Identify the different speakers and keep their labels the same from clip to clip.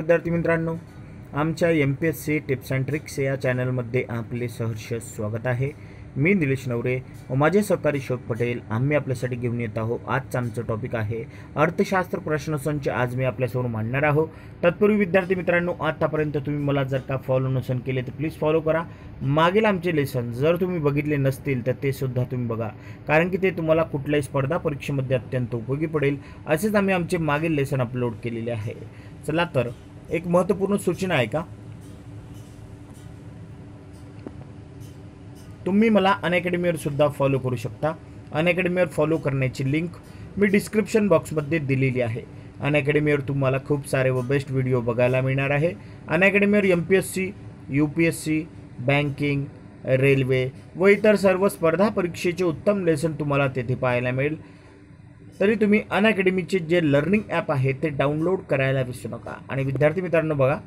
Speaker 1: विद्यार्थी मित्रांनो आमच्या M P S C tips and tricks या चॅनलमध्ये आपले सहर्ष स्वागत आहे. मी निलेश नवरे व माझे सहकारी शोक पटेल. आम्ही आपल्यासाठी घेऊन येत आहोत. आजचा आमचं टॉपिक आहे अर्थशास्त्र प्रश्नसंच आज मी आपल्यासमोर मांडणार आहोत. तत्पूर्वी विद्यार्थी मित्रांनो आतापर्यंत तुम्ही मला जर का फॉलो नसन केले तर प्लीज फॉलो करा. मागील आमचे लेसन जर तुम्ही बघितले नसतील तर ते सुद्धा तुम्ही बघा. कारण की ते तुम्हाला कुठल्याही स्पर्धा परीक्षेमध्ये अत्यंत उपयोगी पडेल. असेच आम्ही आमचे मागील लेसन अपलोड केलेले आहे. चला तर एक महत्त्वपूर्ण सूचना आहे का? तुम्ही मला अनअकॅडमीवर सुद्धा फॉलो करू शकता. अनअकॅडमीवर फॉलो करण्याची लिंक मी डिस्क्रिप्शन बॉक्समध्ये दिलेली आहे. अनअकॅडमीवर तुम्हाला खूप सारे व बेस्ट व्हिडिओ बघायला मिळणार आहे. अनअकॅडमीवर M P S C U P S C banking railway व इतर सर्व स्पर्धा परीक्षेचे उत्तम लेसन तुम्हाला तेथे पाहायला मिळेल. तरी तुम्ही अनअकॅडमीचे जे लर्निंग ॲप आहे ते डाउनलोड करायला विसरू नका. आणि विद्यार्थी मित्रांनो बघा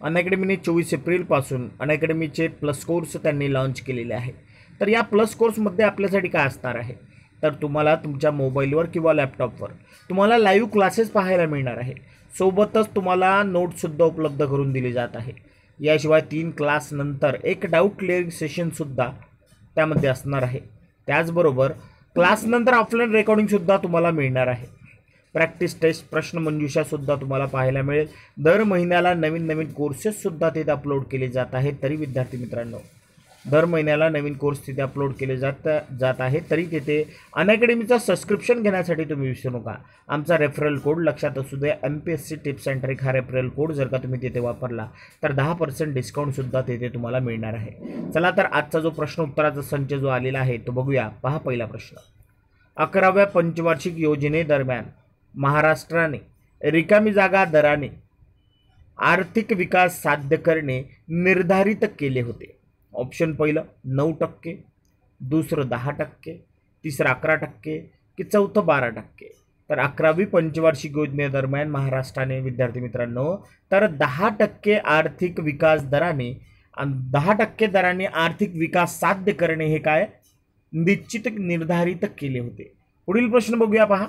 Speaker 1: अनअकॅडमीने चोवीस एप्रिलपासून अनअकॅडमीचे प्लस कोर्स त्यांनी लॉन्च केलेले आहे तर या प्लस कोर्समध्ये आपल्यासाठी काय असणार आहे? तर तुम्हाला तुमच्या मोबाईलवर किंवा लॅपटॉपवर तुम्हाला लाईव्ह क्लासेस पाहायला मिळणार आहे सोबतच तुम्हाला नोटसुद्धा उपलब्ध करून दिली जात आहे याशिवाय तीन क्लासनंतर एक डाऊट क्लिअरिंग सेशनसुद्धा त्यामध्ये असणार आहे. त्याचबरोबर क्लासनंतर ऑफलाईन रेकॉर्डिंगसुद्धा तुम्हाला मिळणार आहे. प्रॅक्टिस टेस्ट प्रश्नमंजुषासुद्धा तुम्हाला पाहायला मिळेल. दर महिन्याला नवीन नवीन कोर्सेससुद्धा तिथे अपलोड केले जात आहेत. तरी विद्यार्थी मित्रांनो दर महिन्याला नवीन कोर्स तिथे अपलोड केले जात जात आहे तरी तिथे अनअकॅडमीचा सबस्क्रिप्शन घेण्यासाठी तुम्ही विसरू नका. आमचा रेफरल कोड लक्षात असू दे. M P S C tips and trick हा रेफरल कोड जर का तुम्ही तिथे वापरला तर दहा पर्सेंट डिस्काउंटसुद्धा तिथे तुम्हाला मिळणार आहे. चला तर आजचा जो प्रश्न उत्तराचा संच जो आलेला आहे तो बघूया. पहा पहिला प्रश्न. अकराव्या पंचवार्षिक योजनेदरम्यान महाराष्ट्राने रिकामी जागा दराने आर्थिक विकास साध्य करणे निर्धारित केले होते. ऑप्शन पहिलं नऊ टक्के दुसरं दहा टक्के तिसरं अकरा टक्के की चौथं बारा टक्के. तर अकरावी पंचवार्षिक योजनेदरम्यान महाराष्ट्राने विद्यार्थी मित्रांनो तर दहा टक्के आर्थिक विकास दराने आणि दहा टक्के दराने आर्थिक विकास साध्य करणे हे काय? निश्चित निर्धारित केले होते. पुढील प्रश्न बघूया पहा.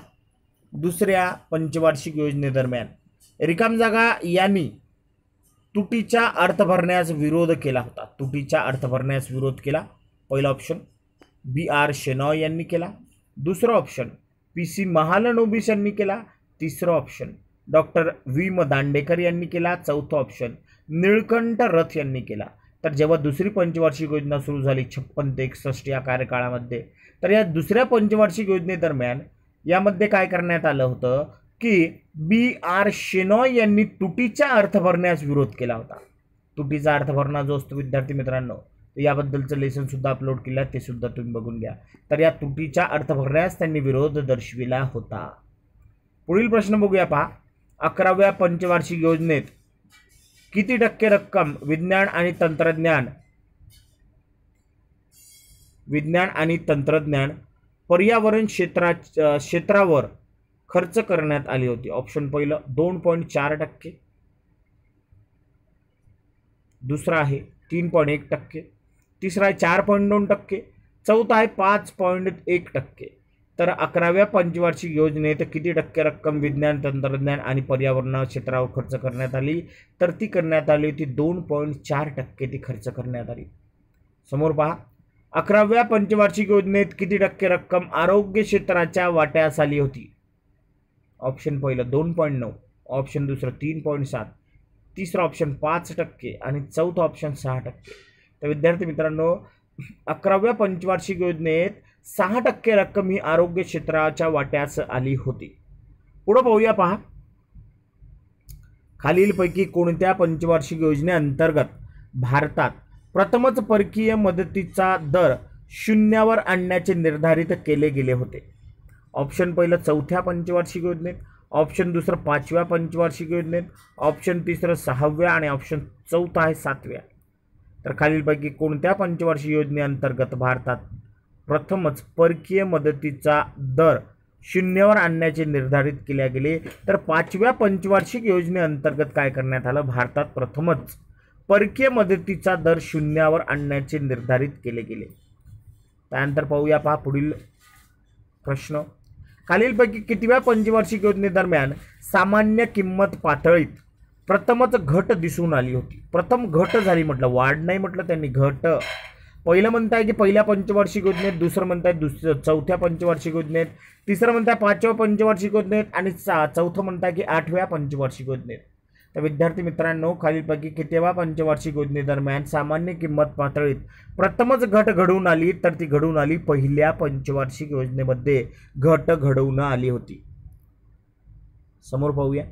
Speaker 1: दुसऱ्या पंचवार्षिक योजनेदरम्यान रिकाम जागा यांनी तुटीच्या अर्थ भरण्यास विरोध केला होता. तुटीच्या अर्थ भरण्यास विरोध केला. पहिला ऑप्शन बी आर शेनॉय यांनी केला. दुसरा ऑप्शन पी सी महालनोबिस यांनी केला. तिसरं ऑप्शन डॉक्टर व्ही म दांडेकर यांनी केला. चौथं ऑप्शन निळकंठ रथ यांनी केला. तर जेव्हा दुसरी पंचवार्षिक योजना सुरू झाली छप्पन ते एकसष्ट या कार्यकाळामध्ये तर या दुसऱ्या पंचवार्षिक योजनेदरम्यान यामध्ये काय करण्यात आलं होतं? की बी आर शेनॉय यांनी तुटीचा अर्थ भरण्यास विरोध केला होता. तुटीचा अर्थ भरणा जो असतो विद्यार्थी मित्रांनो याबद्दलचं लेसनसुद्धा अपलोड केलं आहे ते सुद्धा तुम्ही बघून घ्या. तर या तुटीचा अर्थ भरण्यास त्यांनी विरोध दर्शविला होता. पुढील प्रश्न बघूया पहा. अकराव्या पंचवार्षिक योजनेत किती टक्के रक्कम विज्ञान आणि तंत्रज्ञान विज्ञान आणि तंत्रज्ञान पर्यावरण क्षेत्रा क्षेत्रावर खर्च करण्यात आली होती. ऑप्शन पहिलं दोन पॉईंट चार टक्के. दुसरा आहे तीन पॉईंट एक टक्के. तिसरा आहे चार पॉईंट दोन टक्के. चौथा आहे पाच पॉईंट एक टक्के. तर अकराव्या पंचवार्षिक योजनेत किती टक्के रक्कम विज्ञान तंत्रज्ञान आणि पर्यावरण क्षेत्रावर खर्च करण्यात आली? तर ती करण्यात आली होती दोन पॉईंट चार टक्के ती खर्च करण्यात आली. समोर पहा. अकराव्या पंचवार्षिक योजनेत किती टक्के रक्कम आरोग्य क्षेत्राच्या वाट्यास आली होती? ऑप्शन पहिलं दोन पॉईंट नऊ ऑप्शन दुसरं तीन पॉईंट सात तिसरं ऑप्शन पाच टक्के आणि चौथं ऑप्शन सहा टक्के. तर विद्यार्थी मित्रांनो अकराव्या पंचवार्षिक योजनेत सहा टक्के रक्कम ही आरोग्य क्षेत्राच्या वाट्यास आली होती. पुढं पाहूया पहा. खालीलपैकी कोणत्या पंचवार्षिक योजनेअंतर्गत भारतात प्रथमच परकीय मदतीचा दर शून्यावर आणण्याचे निर्धारित केले गेले होते? ऑप्शन पहिलं चौथ्या पंचवार्षिक योजनेत ऑप्शन दुसरं पाचव्या पंचवार्षिक योजनेत ऑप्शन तिसरं सहाव्या आणि ऑप्शन चौथा आहे सातव्या. तर खालीलपैकी कोणत्या पंचवार्षिक योजनेअंतर्गत भारतात प्रथमच परकीय मदतीचा दर शून्यावर आणण्याचे निर्धारित केले गेले? तर पाचव्या पंचवार्षिक योजनेअंतर्गत काय करण्यात आलं? भारतात प्रथमच परकीय मदतीचा दर शून्यावर आणण्याचे निर्धारित केले गेले. त्यानंतर पाहूया पहा पुढील प्रश्न. खालीलपैकी कितव्या पंचवार्षिक योजनेदरम्यान सामान्य किंमत पातळीत प्रथमच घट दिसून आली होती. प्रथम घट झाली म्हटलं वाढ नाही म्हटलं त्यांनी घट. पहिलं म्हणताय की पहिल्या पंचवार्षिक योजनेत दुसरं म्हणताय दुसरं चौथ्या पंचवार्षिक योजनेत तिसरं म्हणताय पाचव्या पंचवार्षिक योजनेत आणि चा चौथं म्हणताय की आठव्या पंचवार्षिक योजनेत. तर विद्यार्थी मित्रांनो खालीलपैकी कितव्या पंचवार्षिक योजनेदरम्यान सामान्य किंमत पातळीत प्रथमच घट घडवून आली तर ती घडवून आली पहिल्या पंचवार्षिक योजनेमध्ये घट घडवून आली होती. समोर पाहूया.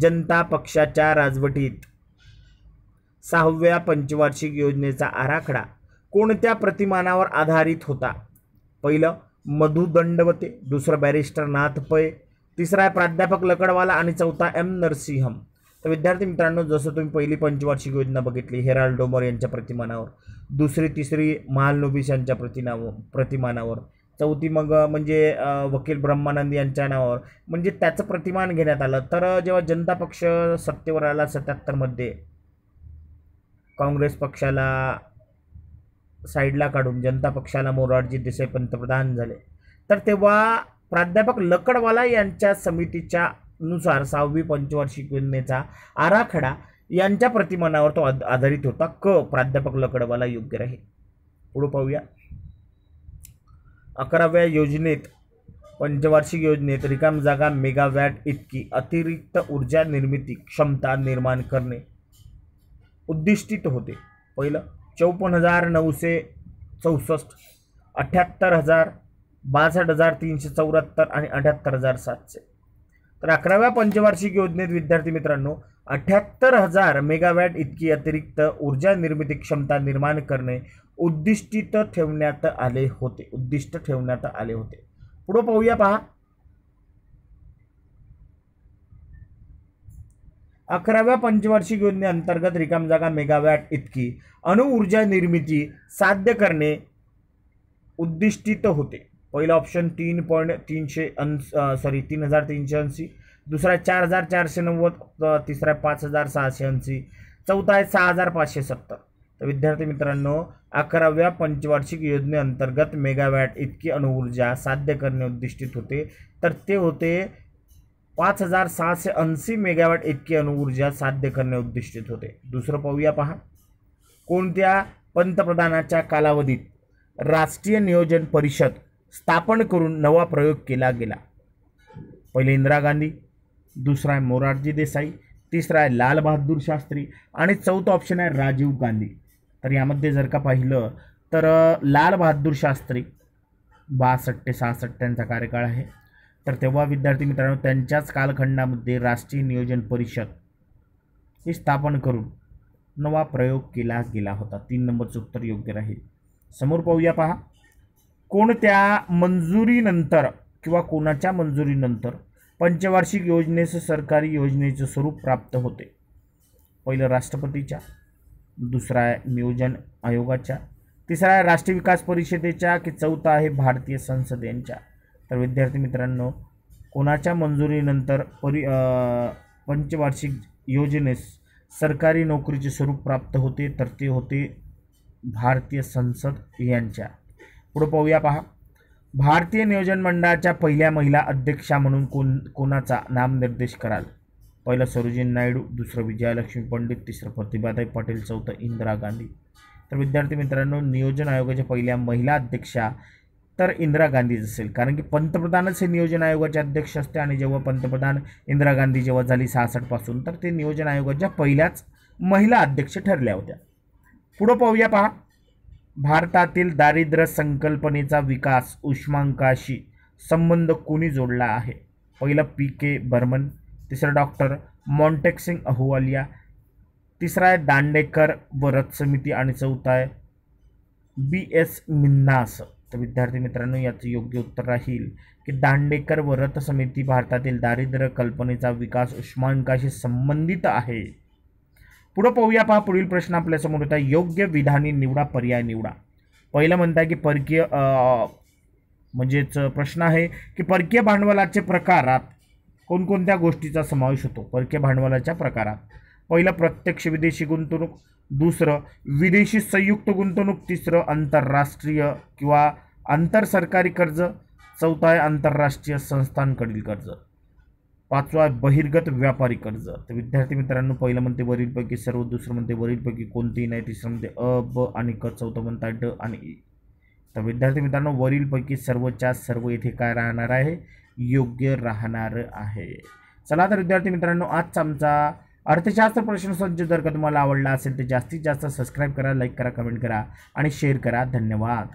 Speaker 1: जनता पक्षाच्या राजवटीत सहाव्या पंचवार्षिक योजनेचा आराखडा कोणत्या प्रतिमानावर आधारित होता? पहिलं मधु दंडवते दुसरं बॅरिस्टर नाथ पै तिसरा आहे प्राध्यापक लकडवाला आणि चौथा एम नरसिंहम. तर विद्यार्थी मित्रांनो जसं तुम्ही पहिली पंचवार्षिक योजना बघितली हेराल्ड डोमर यांच्या प्रतिमानावर. दुसरी तिसरी महालनोबिस यांच्या प्रतिनाव प्रतिमानावर. चौथी मग म्हणजे वकील ब्रह्मानंद यांच्या नावावर. म्हणजे त्याचं प्रतिमान घेण्यात आलं. तर जेव्हा जनता पक्ष सत्तेवर आला सत्याहत्तरमध्ये काँग्रेस पक्षाला साईडला काढून जनता पक्षाला मोरारजी देसाई पंतप्रधान झाले. तर तेव्हा प्राध्यापक लकडवाला यांच्या समितीच्या नुसार सहावी पंचवार्षिक योजनेचा आराखडा यांच्या प्रतिमानावर तो आधारित होता. क प्राध्यापक लकडवाला योग्य राहील पुढे पाहूया. अकराव्या योजनेत पंचवार्षिक योजनेत रिकाम जागा मेगावॅट इतकी अतिरिक्त ऊर्जा निर्मिती क्षमता निर्माण करणे उद्दिष्टित होते. पहिलं चौपन्न हजार नऊशे चौसष्ट अठ्ठ्याहत्तर हजार बासष्ट हजार तीनशे चौऱ्याहत्तर आणि अठ्ठ्याहत्तर हजार सातशे. तर अकराव्या पंचवार्षिक योजनेत विद्यार्थी मित्रांनो अठ्ठ्याहत्तर हजार मेगावॅट इतकी अतिरिक्त ऊर्जा निर्मिती क्षमता निर्माण करणे उद्दिष्टित ठेवण्यात आले होते. उद्दिष्ट ठेवण्यात आले होते. पुढे पाहूया पहा. अकराव्या पंचवार्षिक योजनेअंतर्गत रिकाम जागा मेगावॅट इतकी अणुऊर्जा निर्मिती साध्य करणे उद्दिष्टित होते. पहिलं ऑप्शन तीन पॉईंट तीनशे अंश सॉरी तीन हजार तीनशे ऐंशी. दुसरा आहे चार हजार चारशे नव्वद तिसरा आहे पाच हजार सहाशे ऐंशी. चौथा आहे सहा हजार पाचशे सत्तर. तर विद्यार्थी मित्रांनो अकराव्या पंचवार्षिक योजनेअंतर्गत मेगावॅट इतकी अणुऊर्जा साध्य करणे उद्दिष्टित होते. तर ते होते पाच हजार सहाशे ऐंशी मेगावॅट इतकी अणुऊर्जा साध्य करणे उद्दिष्टित होते. दुसरं पाहूया पहा. कोणत्या पंतप्रधानाच्या कालावधीत राष्ट्रीय नियोजन परिषद स्थापन करून नवा प्रयोग केला गेला. पहिले इंदिरा गांधी दुसरा आहे मोरारजी देसाई तिसरा आहे लाल बहादूर शास्त्री आणि चौथा ऑप्शन आहे राजीव गांधी. तर यामध्ये जर का पाहिलं तर लालबहादूर लाल बहादूर शास्त्री बासष्ट ते सहासष्ट त्यांचा कार्यकाळ आहे. तर तेव्हा विद्यार्थी मित्रांनो त्यांच्याच कालखंडामध्ये राष्ट्रीय नियोजन परिषद ही स्थापन करून नवा प्रयोग केला गेला होता. तीन नंबरचं उत्तर योग्य राहील. समोर पाहूया पहा. कोणत्या मंजुरीनंतर किंवा कोणाच्या मंजुरीनंतर पंचवार्षिक योजनेस सरकारी योजनेचं स्वरूप प्राप्त होते? पहिलं राष्ट्रपतीच्या दुसरा आहे नियोजन आयोगाच्या तिसरा आहे राष्ट्रीय विकास परिषदेच्या की चौथा आहे भारतीय संसद यांच्या? तर विद्यार्थी मित्रांनो कोणाच्या मंजुरीनंतर परि पंचवार्षिक योजनेस सरकारी नोकरीचे स्वरूप प्राप्त होते? तर ते होते भारतीय संसद यांच्या. पुढं पाहूया पहा. भारतीय नियोजन मंडळाच्या पहिल्या महिला अध्यक्षा म्हणून कोण कोणाचा नामनिर्देश कराल? पहिलं सरोजिनी नायडू दुसरं विजयालक्ष्मी पंडित तिसरं प्रतिभाताई पटेल चौथं इंदिरा गांधी. तर विद्यार्थी मित्रांनो नियोजन आयोगाच्या पहिल्या महिला अध्यक्षा तर इंदिरा गांधीच असेल. कारण की पंतप्रधानच हे नियोजन आयोगाचे अध्यक्ष असते आणि जेव्हा पंतप्रधान इंदिरा गांधी जेव्हा झाली सहासष्टपासून तर ते नियोजन आयोगाच्या पहिल्याच महिला अध्यक्ष ठरल्या होत्या. पुढं पाहूया पहा. भारतातील दारिद्र्य संकल्पनेचा विकास उष्मांकाशी संबंध कोणी जोडला आहे? पहिलं पी. के. बर्मन तिसरं डॉक्टर मॉन्टेक्सिंग अहुवालिया तिसरा आहे दांडेकर व रथ समिती आणि चौथा आहे बी. एस. मिन्नास. तर विद्यार्थी मित्रांनो याचं योग्य उत्तर राहील की दांडेकर व रथ समिती भारतातील दारिद्र्य कल्पनेचा विकास उष्मांकाशी संबंधित आहे. पुढं पाहूया पहा पुढील प्रश्न आपल्यासमोर होता योग्य विधानी निवडा पर्याय निवडा. पहिलं म्हणताय की परकीय म्हणजेच प्रश्न आहे की परकीय भांडवलाचे प्रकारात कोणकोणत्या गोष्टीचा समावेश होतो? परकीय भांडवलाच्या प्रकारात. पहिलं प्रत्यक्ष विदेशी गुंतवणूक. दुसरं विदेशी संयुक्त गुंतवणूक. तिसरं आंतरराष्ट्रीय किंवा आंतरसरकारी कर्ज. चौथा आहे आंतरराष्ट्रीय संस्थांकडील कर्ज. पाचवा आहे बहिर्गत व्यापारी कर्ज. तर विद्यार्थी मित्रांनो पहिलं म्हणते वरीलपैकी सर्व दुसरं म्हणते वरीलपैकी कोणतेही नाही तिसरं म्हणते अ ब आणि क चौथं म्हणता ड आणि ई तर विद्यार्थी मित्रांनो वरीलपैकी सर्वच्या सर्व इथे काय राहणार आहे? योग्य राहणार आहे. चला तर विद्यार्थी मित्रांनो आजचा आमचा अर्थशास्त्र प्रश्नसंच जर का तुम्हाला आवडला असेल तर जास्तीत जास्त सबस्क्राईब करा लाईक करा कमेंट करा आणि शेअर करा. धन्यवाद.